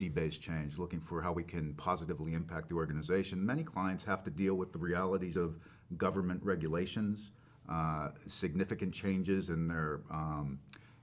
based change, looking for how we can positively impact the organization. Many clients have to deal with the realities of government regulations, uh, significant changes in their um,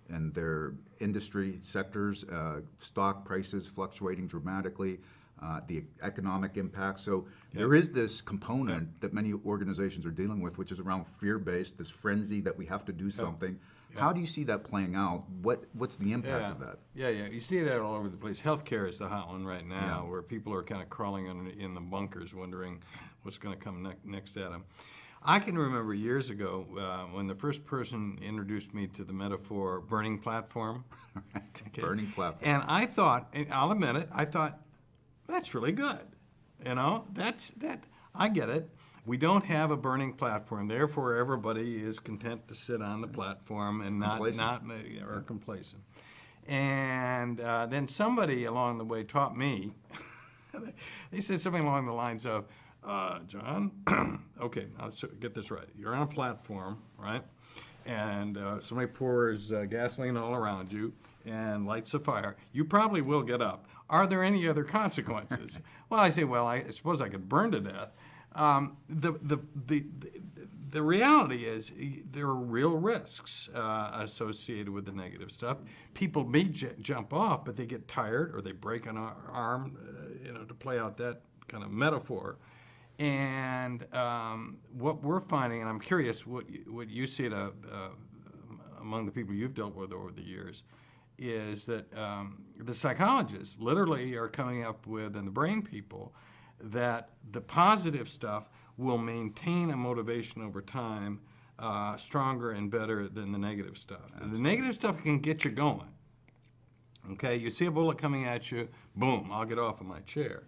in their industry sectors, uh, stock prices fluctuating dramatically, uh, the economic impact. So there is this component that many organizations are dealing with, which is around fear-based, this frenzy that we have to do something. How do you see that playing out? What what's the impact Yeah, of that? yeah, yeah. You see that all over the place. Healthcare is the hot one right now, Yeah. where people are kind of crawling in, in the bunkers, wondering what's going to come ne- next at them. I can remember years ago uh, when the first person introduced me to the metaphor burning platform. Okay. Burning platform. And I thought, and I'll admit it, I thought that's really good. You know, that's that. I get it. We don't have a burning platform, therefore everybody is content to sit on the platform and not Complacent. not uh, or complacent. And uh, then somebody along the way taught me. they said something along the lines of, uh, "John, okay, let's get this right. You're on a platform, right? And uh, somebody pours uh, gasoline all around you and lights a fire. You probably will get up. Are there any other consequences? well, I say, well, I suppose I could burn to death. Um, the, the, the, the, reality is there are real risks uh, associated with the negative stuff. People may j- jump off, but they get tired or they break an arm, uh, you know, to play out that kind of metaphor. And um, what we're finding, and I'm curious what you, what you see a, uh, among the people you've dealt with over the years, is that um, the psychologists literally are coming up with, and the brain people, that the positive stuff will maintain a motivation over time uh, stronger and better than the negative stuff. The negative stuff can get you going. Okay, you see a bullet coming at you, boom, I'll get off of my chair.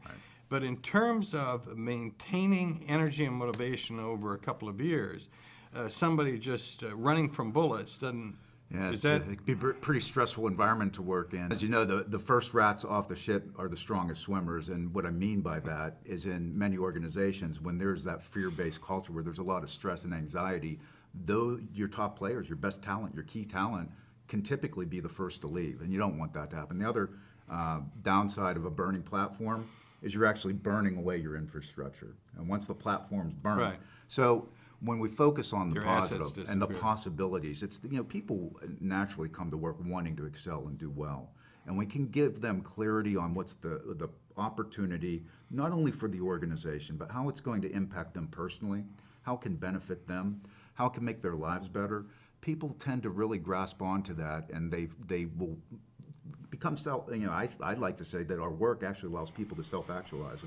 But in terms of maintaining energy and motivation over a couple of years, uh, somebody just uh, running from bullets doesn't. Yeah, is that it can be a pretty stressful environment to work in. As you know, the, the first rats off the ship are the strongest swimmers, and what I mean by that is in many organizations, when there's that fear-based culture where there's a lot of stress and anxiety, though your top players, your best talent, your key talent, can typically be the first to leave, and you don't want that to happen. The other uh, downside of a burning platform is you're actually burning away your infrastructure, and once the platform's burned, Right. so when we focus on the Your positive and the possibilities, it's you know people naturally come to work wanting to excel and do well, and we can give them clarity on what's the the opportunity not only for the organization but how it's going to impact them personally, how it can benefit them, how it can make their lives better. People tend to really grasp onto that, and they they will become self. You know, I I'd like to say that our work actually allows people to self actualize